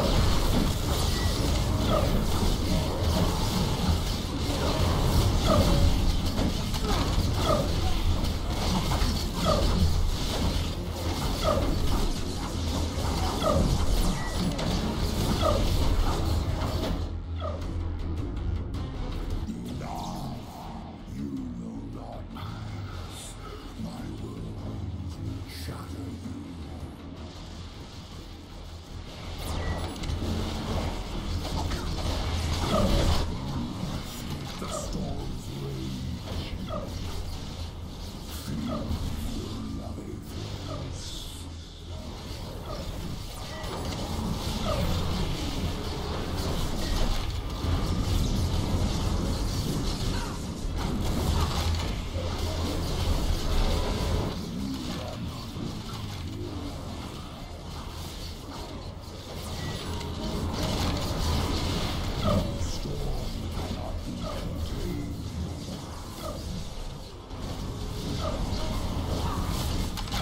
Oh.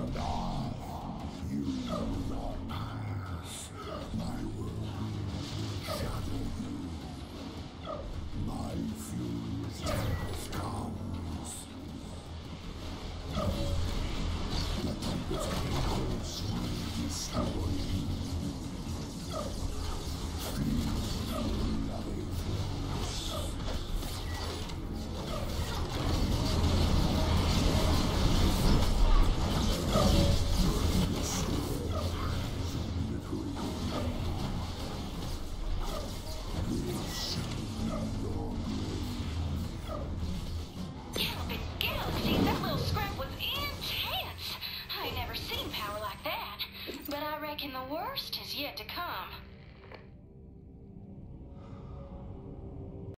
Galloping like reckon the worst is yet to come.